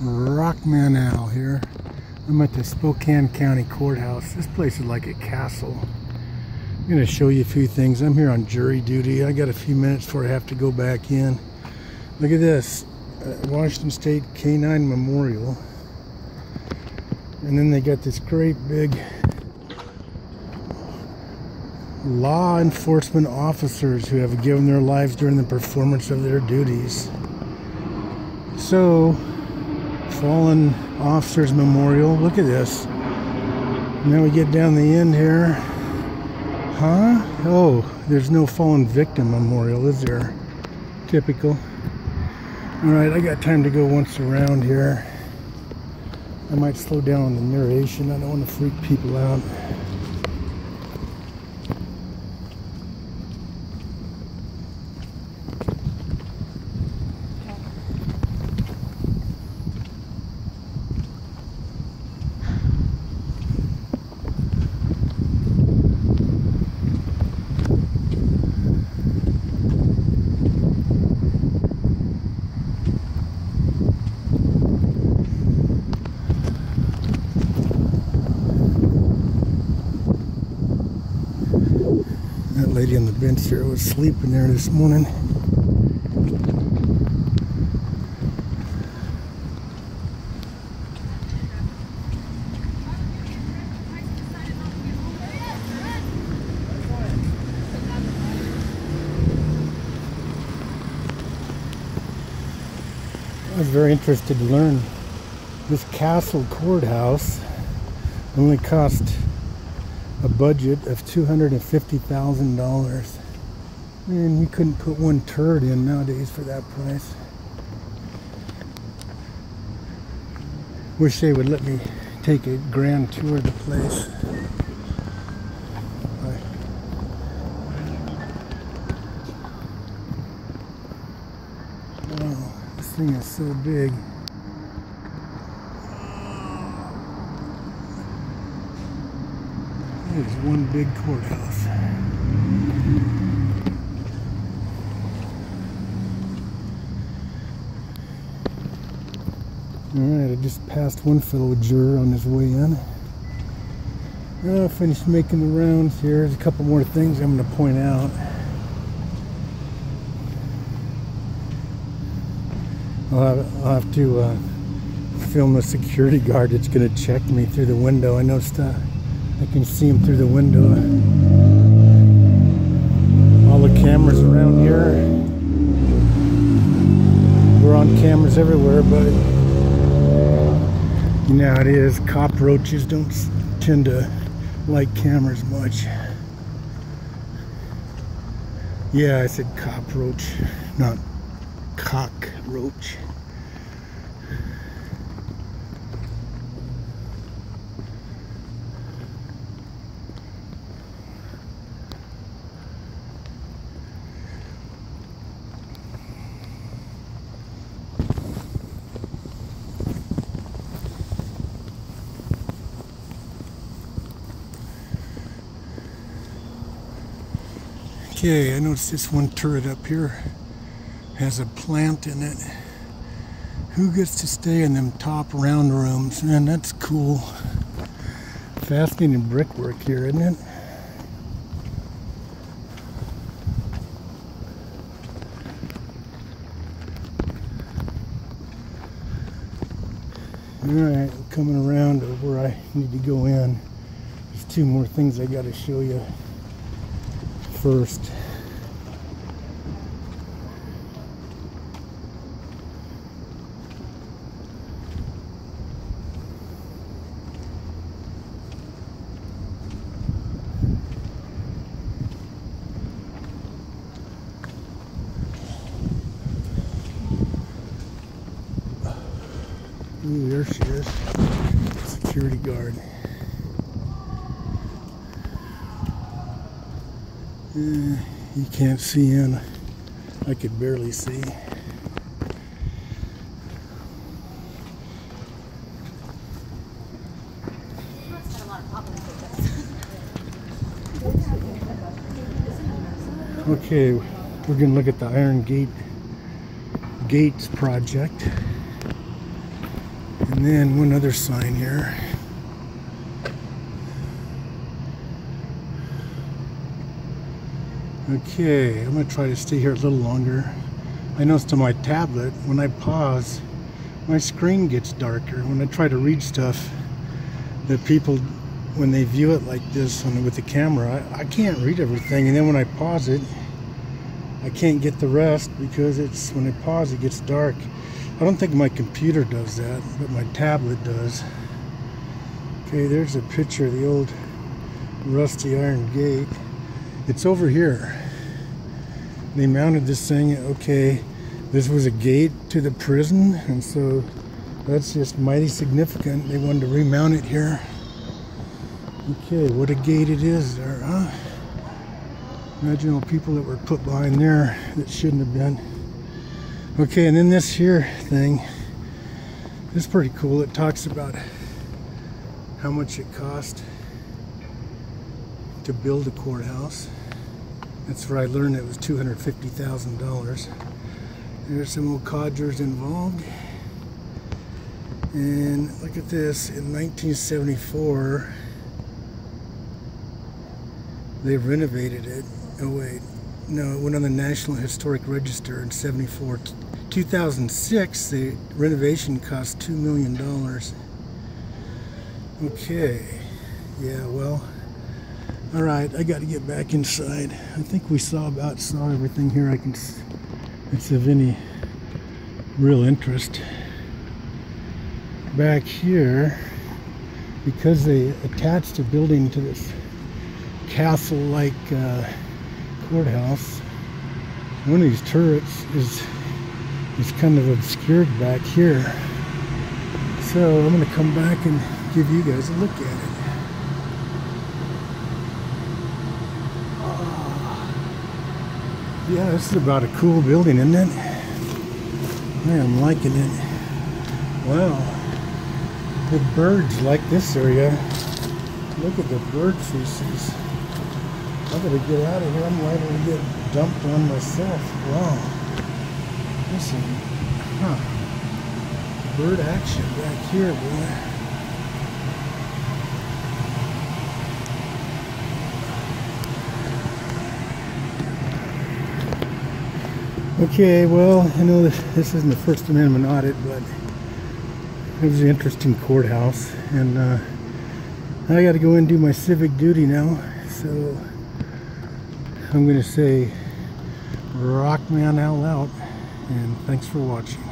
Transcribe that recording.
Rockman Al here. I'm at the Spokane County Courthouse. This place is like a castle. I'm going to show you a few things. I'm here on jury duty. I got a few minutes before I have to go back in. Look at this. Uh, Washington State Canine Memorial. And then they got this great big law enforcement officers who have given their lives during the performance of their duties. So, Fallen Officers Memorial. Look at this. Now we get down the end here. Huh? Oh, there's no fallen victim memorial, is there? Typical. Alright, I got time to go once around here. I might slow down on the narration. I don't want to freak people out. Lady on the bench there was sleeping there this morning. I was very interested to learn this castle courthouse only cost a budget of $250,000. Man, you couldn't put one turd in nowadays for that price. Wish they would let me take a grand tour of the place. Wow, this thing is so big. Is one big courthouse. Alright, I just passed one fellow juror on his way in. I finished making the rounds here. There's a couple more things I'm going to point out. I'll have, I'll have to uh, film a security guard that's going to check me through the window. I noticed uh, I can see them through the window. All the cameras around here. We're on cameras everywhere, but you know it is. Cockroaches don't tend to like cameras much. Yeah, I said cockroach, not cockroach. Okay, I noticed this one turret up here has a plant in it. Who gets to stay in them top round rooms? Man, that's cool. Fascinating brickwork here, isn't it? Alright, coming around to where I need to go in. There's two more things I got to show you first. Ooh, there she is. Security guard. Uh, you can't see in. I could barely see. Okay, we're gonna look at the Iron Gate Gates project. And then one other sign here. Okay, I'm going to try to stay here a little longer. I noticed on my tablet, when I pause, my screen gets darker. When I try to read stuff, that people, when they view it like this on, with the camera, I, I can't read everything. And then when I pause it, I can't get the rest because it's when I pause, it gets dark. I don't think my computer does that, but my tablet does. Okay, there's a picture of the old rusty iron gate. It's over here. They mounted this thing, okay, this was a gate to the prison, and so that's just mighty significant. They wanted to remount it here. Okay, what a gate it is there, huh? Imagine all people that were put behind there that shouldn't have been. Okay, and then this here thing is pretty cool. It talks about how much it cost to build a courthouse. That's where I learned it was $250,000. There's some old codgers involved. And look at this, in 1974, they renovated it. Oh wait, no, it went on the National Historic Register in 74. 2006, the renovation cost $2 million. Okay, yeah, well, all right, I got to get back inside. I think we saw about saw everything here I can it's of any real interest. Back here, because they attached a building to this castle-like uh, courthouse, one of these turrets is is kind of obscured back here. So I'm going to come back and give you guys a look at it. Yeah, this is about a cool building, isn't it? I am liking it. Wow. The birds like this area. Look at the bird feces. I gotta get out of here. I'm liable to get dumped on myself. Wow. Listen. Huh. Bird action back here, boy. Okay, well, I know this, this isn't the First Amendment audit, but it was an interesting courthouse, and uh, I got to go and do my civic duty now. So I'm going to say, rock man out loud, and thanks for watching.